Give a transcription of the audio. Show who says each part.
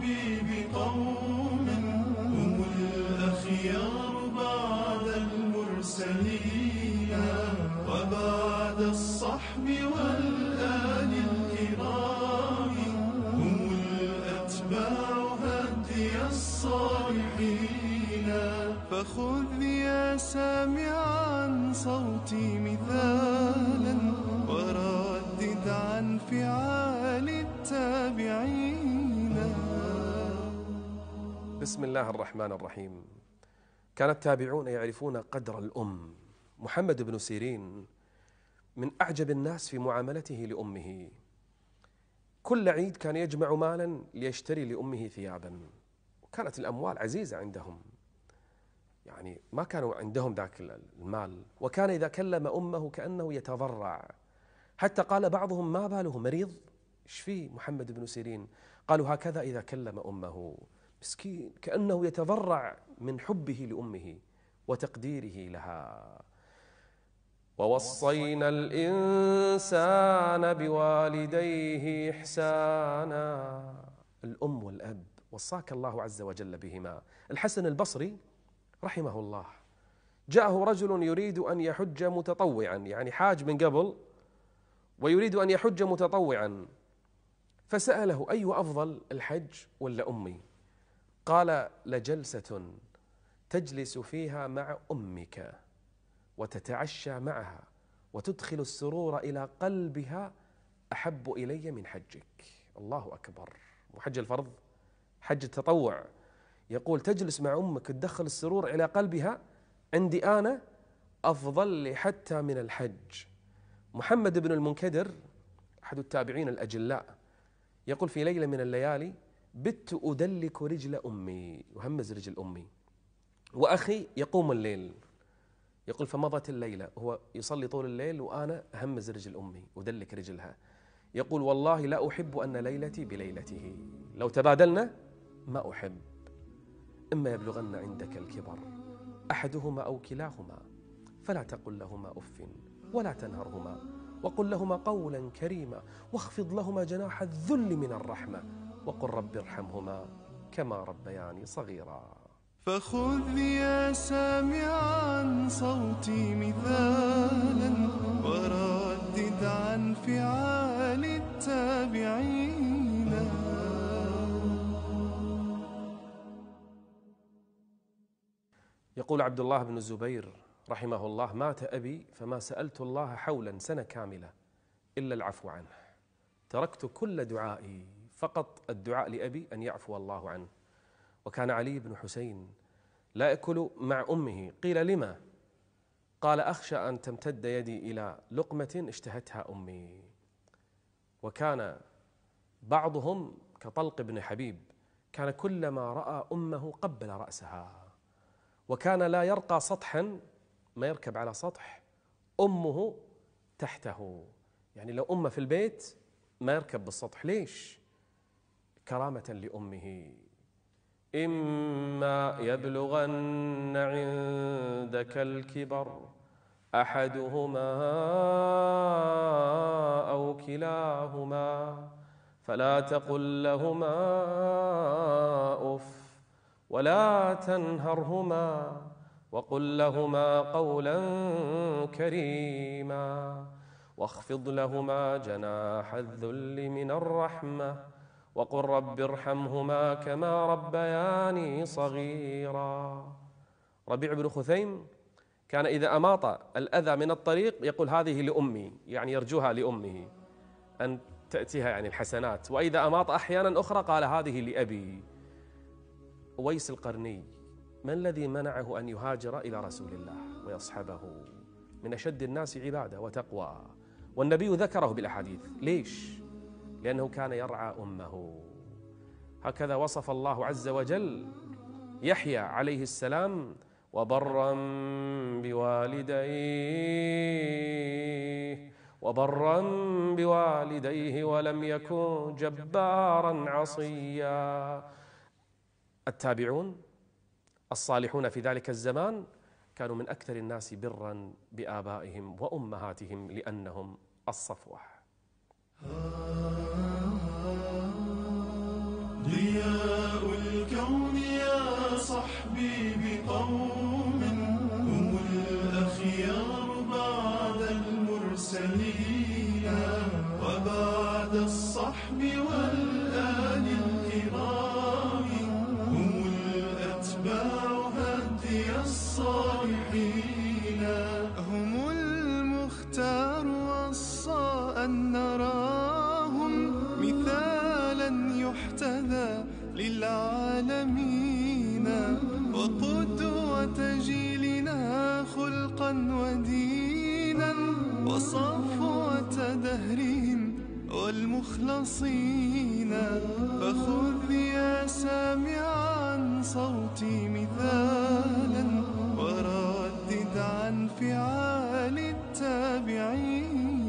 Speaker 1: قلبي بقوم هم الأخيار بعد المرسلين وبعد الصحب والآل الكرام هم الأتباع هدي الصالحين. فخذ يا سامعا صوتي مثالا وردد عن فعال التالي.
Speaker 2: بسم الله الرحمن الرحيم. كان التابعون يعرفون قدر الأم محمد بن سيرين من أعجب الناس في معاملته لأمه. كل عيد كان يجمع مالا ليشتري لأمه ثيابا. وكانت الأموال عزيزة عندهم. يعني ما كانوا عندهم ذاك المال. وكان إذا كلم أمه كأنه يتضرع. حتى قال بعضهم ما باله مريض؟ إيش فيه؟ محمد بن سيرين. قالوا هكذا إذا كلم أمه. مسكين كأنه يتضرع من حبه لأمه وتقديره لها. ووصينا الإنسان بوالديه إحسانا. الأم والأب وصاك الله عز وجل بهما. الحسن البصري رحمه الله. جاءه رجل يريد أن يحج متطوعا يعني حاج من قبل ويريد أن يحج متطوعا. فسأله أي أفضل الحج ولا أمي؟ قال لجلسة تجلس فيها مع أمك وتتعشى معها وتدخل السرور إلى قلبها أحب إلي من حجك. الله أكبر. وحج الفرض حج التطوع. يقول تجلس مع أمك تدخل السرور إلى قلبها. عندي أنا أفضل لي حتى من الحج. محمد بن المنكدر أحد التابعين الأجلاء يقول في ليلة من الليالي بت أدلك رجل أمي يهمز رجل أمي. وأخي يقوم الليل. يقول فمضت الليلة؟ هو يصلي طول الليل وأنا أهمز رجل أمي أدلك رجلها. يقول والله لا أحب أن ليلتي بليلته. لو تبادلنا ما أحب. إما يبلغن عندك الكبر أحدهما أو كلاهما فلا تقل لهما أف ولا تنهرهما. وقل لهما قولا كريما واخفض لهما جناح الذل من الرحمة. وقل رب ارحمهما كما ربياني صغيرا.
Speaker 1: فخذ يا سامعا صوتي مثالا وردد عن فعال التابعين.
Speaker 2: يقول عبد الله بن الزبير رحمه الله مات أبي فما سألت الله حولا سنة كاملة إلا العفو عنه. تركت كل دعائي فقط الدعاء لأبي أن يعفو الله عنه. وكان علي بن حسين لا يأكل مع أمه. قيل لما؟ قال أخشى أن تمتد يدي إلى لقمة اشتهتها أمي. وكان بعضهم كطلق بن حبيب كان كلما رأى أمه قبل رأسها. وكان لا يرقى سطحا ما يركب على سطح أمه تحته. يعني لو أمه في البيت ما يركب بالسطح. ليش؟ كرامة لأمه. إما يبلغن عندك الكبر أحدهما أو كلاهما فلا تقل لهما أف ولا تنهرهما وقل لهما قولا كريما واخفض لهما جناح الذل من الرحمة. وقل رب ارحمهما كما ربياني صغيرا. ربيع بن خثيم كان إذا أماط الأذى من الطريق يقول هذه لأمي يعني يرجوها لأمه أن تأتيها يعني الحسنات. وإذا أماط أحيانا أخرى قال هذه لأبي. ويس القرني ما الذي منعه أن يهاجر إلى رسول الله ويصحبه؟ من أشد الناس عبادة وتقوى. والنبي ذكره بالأحاديث. ليش؟ لأنه كان يرعى أمه. هكذا وصف الله عز وجل يحيى عليه السلام وبرا بوالديه وبرا بوالديه ولم يكن جبارا عصيا. التابعون الصالحون في ذلك الزمان كانوا من أكثر الناس برا بآبائهم وأمهاتهم لأنهم الصفوة.
Speaker 1: ضياء الكون يا صحبي بقوم للعالمين وقدوة جيلنا خلقا ودينا وصفوة دهرهم والمخلصين فخذ يا سامعا صوتي مثالا وردد عن فعال التابعين